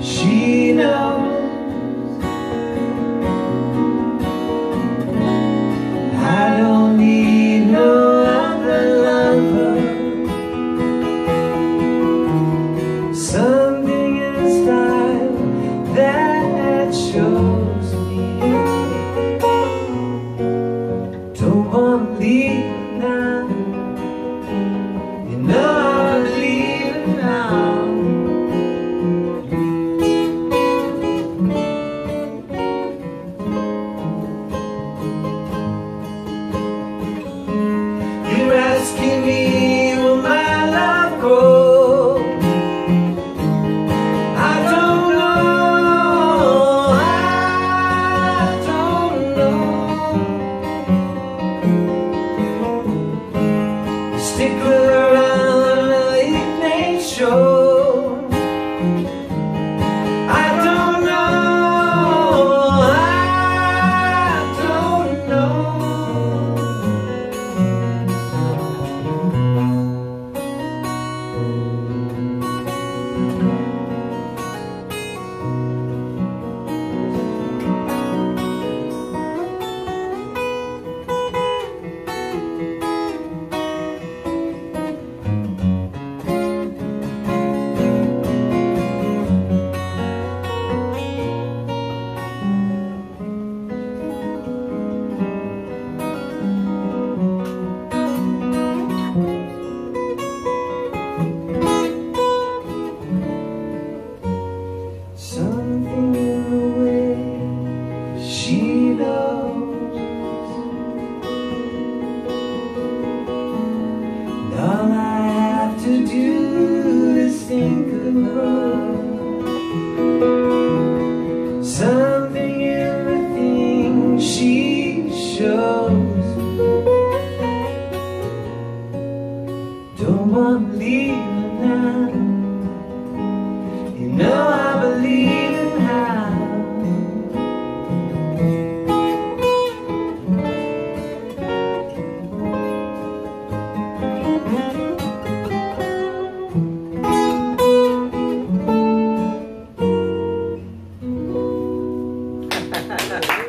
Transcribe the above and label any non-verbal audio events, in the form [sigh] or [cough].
She knows I don't need no other lover. Something is time that shows me. Don't want to leave now. You know I'm leaving now. show. close Don't want to leave it now You know I believe in how Ha [laughs] ha.